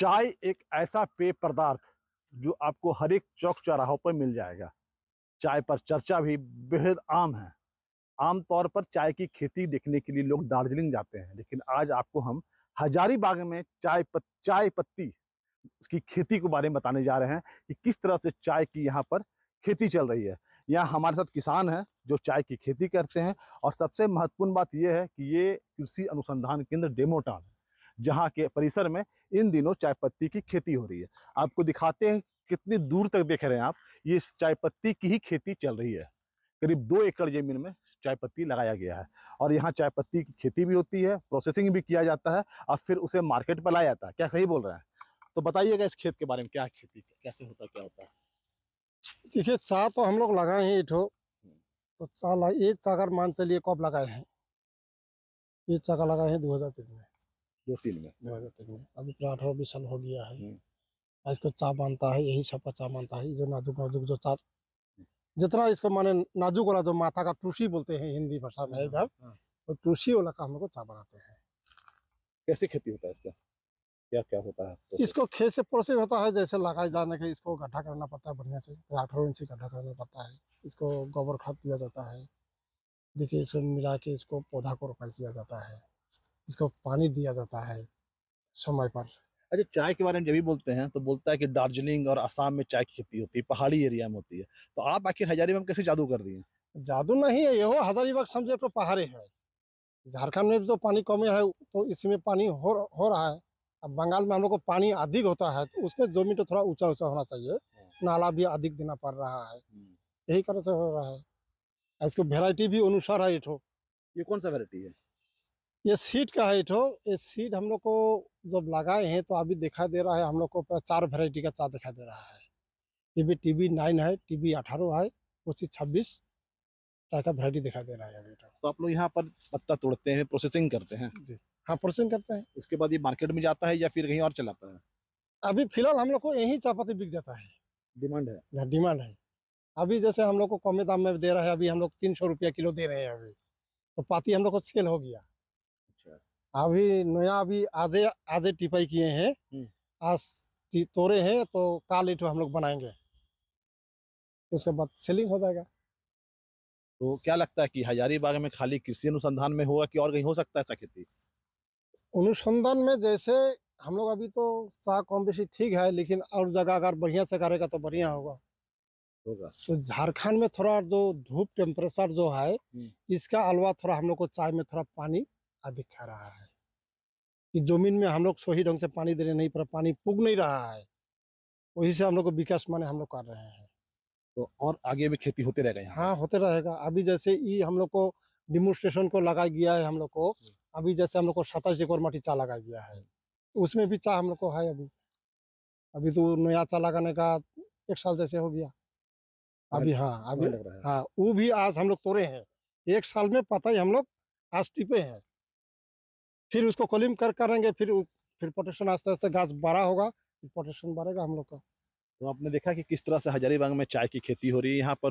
चाय एक ऐसा पेय पदार्थ जो आपको हर एक चौक चौराहों पर मिल जाएगा। चाय पर चर्चा भी बेहद आम है। आमतौर पर चाय की खेती देखने के लिए लोग दार्जिलिंग जाते हैं लेकिन आज आपको हम हजारीबाग में चाय पत, चाय पत्ती उसकी खेती के बारे में बताने जा रहे हैं कि किस तरह से चाय की यहाँ पर खेती चल रही है। यहाँ हमारे साथ किसान हैं जो चाय की खेती करते हैं और सबसे महत्वपूर्ण बात यह है कि ये कृषि अनुसंधान केंद्र डेमोटान है। जहाँ के परिसर में इन दिनों चाय पत्ती की खेती हो रही है। आपको दिखाते हैं कितनी दूर तक देख रहे हैं आप, ये चाय पत्ती की ही खेती चल रही है। करीब दो एकड़ ज़मीन में चाय पत्ती लगाया गया है और यहाँ चाय पत्ती की खेती भी होती है प्रोसेसिंग भी किया जाता है और फिर उसे मार्केट पर लाया जाता है। क्या सही बोल रहे हैं? तो बताइएगा इस खेत के बारे में क्या खेती, कैसे होता क्या होता है? देखिए, चाह तो हम लोग लगाए हैं इठो। तो चाह ये चाह अगर मान चलिए कब लगाए हैं ये चाह लगाए हैं दो हज़ार तीन में। दो तीन में। दो हज़ार तीन में। अभी पूरा अठारह बीस साल हो गया है। हम्म। इसको चाह मानता है यही छपा चाह मानता है। जो नाजुक नाजुक जो चाह जितना इसको माने नाजुक वाला जो माथा का टूसी बोलते हैं हिंदी भाषा में इधर हाँ। तो टूसी वाला का हम लोग को चाह बनाते हैं। कैसे खेती होता है इसका? क्या क्या होता है तो इसको खेत से प्रोसेस होता है जैसे लगाए जाने के इसको गड्ढा करना पड़ता है बढ़िया से अठारह इंची गड्ढा करना पड़ता है। इसको गोबर खाद दिया जाता है। देखिए इसको मिला के इसको पौधा को रोपाई किया जाता है। इसको पानी दिया जाता है समय पर। अच्छा चाय के बारे में जब भी बोलते हैं तो बोलता है कि दार्जिलिंग और आसाम में चाय की खेती होती है पहाड़ी एरिया में होती है। तो आप आखिर हजारीबाग कैसे जादू कर दिए? जादू नहीं है यहो हजारीबाग समझे तो पहाड़े है। झारखंड में भी तो पानी कमी है तो इसमें पानी हो हो रहा है। अब बंगाल में हम लोग को पानी अधिक होता है तो उसमें ज़मीन तो थोड़ा ऊँचा ऊँचा होना चाहिए। नाला भी अधिक देना पड़ रहा है। यही कारण से हो रहा है। इसको वेराइटी भी अनुसार है इठो ये कौन सा वेरायटी है? ये सीड का है इठो। ये सीड हम लोग को जब लगाए हैं तो अभी दिखाई दे रहा है हम लोग को पूरा चार वेराइटी का चाय दिखाई दे रहा है। ये भी टीबी नाइन है टीबी अठारह है पच्चीस छब्बीस चाय का वेराइटी दिखाई दे रहा है अभी तो आप लोग यहाँ पर पत्ता तोड़ते हैं प्रोसेसिंग करते हैं? जी हाँ प्रोसेसिंग करते हैं। उसके बाद ये मार्केट में जाता है या फिर कहीं और चलाता है? अभी फ़िलहाल हम लोग को यही चाय बिक जाता है। डिमांड है? डिमांड है। अभी जैसे हम लोग को कम दाम में दे रहा है अभी हम लोग तीन सौ रुपया किलो दे रहे हैं अभी। तो पाती हम लोग को सेल हो गया। अभी नया अभी आजे आजे टिपाई किए हैं। हम्म। आज तोड़े हैं तो काल इटो हम लोग बनाएँगे। उसके बाद सेलिंग हो जाएगा। तो क्या लगता है कि हजारीबाग में खाली कृषि अनुसंधान में होगा कि और कहीं हो सकता है ऐसा खेती? अनुसंधान में जैसे हम लोग अभी तो चाह कम बेसी ठीक है लेकिन और जगह अगर बढ़िया से करेगा तो बढ़िया होगा। होगा। तो झारखंड में थोड़ा जो धूप टेम्परेचर जो है हम्म। इसका अलावा थोड़ा हम लोग को चाय में थोड़ा पानी अधिक खा रहा है कि ज़मीन में हम लोग सही ढंग से पानी देने नहीं पर पानी पुग नहीं रहा है। वही से हम लोग को विकास माने हम लोग कर रहे हैं। तो और आगे भी खेती होते रहेगा हाँ होते रहेगा। अभी जैसे ये हम लोग को डिमोस्ट्रेशन को लगाया गया है हम लोग को अभी जैसे हम लोग को सत्ताईस एकड़ माटी चा लगाया गया है। उसमें भी चाह हम लोग को है अभी। अभी तो नया चा लगाने का एक साल जैसे हो गया। अभी हाँ अभी हाँ। वो भी आज हम लोग तोड़े हैं। एक साल में पता ही हम लोग आज टिपे हैं। फिर उसको कलिम कर करेंगे फिर फिर प्रोटेक्शन आस्ते आस्ते घास बड़ा होगा फिर प्रोटेक्शन बढ़ेगा हम लोग का। तो आपने देखा कि किस तरह से हजारीबाग में चाय की खेती हो रही है यहाँ पर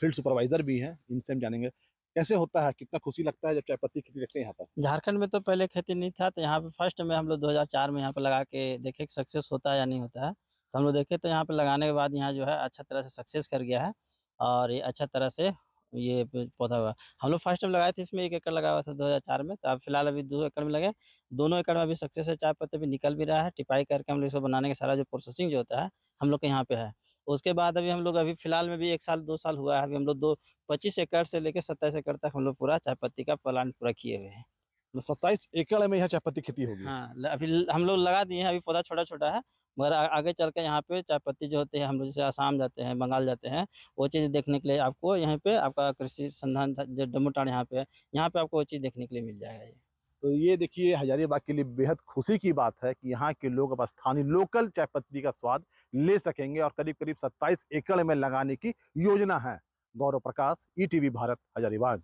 फ़ील्ड सुपरवाइजर भी हैं इनसे हम जानेंगे। कैसे होता है कितना खुशी लगता है जब चाय पत्ती खेती देखते हैं यहाँ पर? झारखंड में तो पहले खेती नहीं था तो यहाँ पे फ़र्स्ट में हम लोग 2004 में यहाँ पे लगा के देखे सक्सेस होता है या नहीं होता है। तो हम लोग देखे तो यहाँ पे लगाने के बाद यहाँ जो है अच्छा तरह से सक्सेस कर गया है और ये अच्छा तरह से ये पौधा हुआ। हम लोग फ़र्स्ट टाइम लगाए थे इसमें एक एकड़ लगा हुआ था 2004 में तो अब फ़िलहाल अभी दो एकड़ में लगे दोनों एकड़ में अभी सक्सेस है चाय पत्ते भी निकल भी रहा है। टिपाई करके हम लोग इसको बनाने का सारा जो प्रोसेसिंग जो होता है, हम लोग के यहाँ पे है। उसके बाद अभी हम लोग अभी फ़िलहाल में भी एक साल, दो साल हुआ है। अभी हम लोग दो, पच्चीस एकड़ से लेकर सत्ताईस एकड़ तक हम लोग पूरा चाय पत्ती का प्लांट पूरा किए हुए हैं। सत्ताईस एकड़ में यहाँ चाय पत्ती खेती होगी। हाँ अभी हम लोग लगा दिए हैं अभी पौधा छोटा छोटा है मगर आगे चल के यहाँ पे चाय पत्ती जो होते हैं हम लोग जैसे आसाम जाते हैं बंगाल जाते हैं वो चीज़ देखने के लिए आपको यहाँ पे आपका कृषि संधान जो डमोटाण यहाँ पे है यहाँ पे आपको वो चीज़ देखने के लिए मिल जाएगा ये। तो ये देखिए हजारीबाग के लिए बेहद खुशी की बात है कि यहाँ के लोग अब स्थानीय लोकल चाय पत्ती का स्वाद ले सकेंगे और करीब करीब 27 एकड़ में लगाने की योजना है। गौरव प्रकाश ईटीवी भारत हजारीबाग।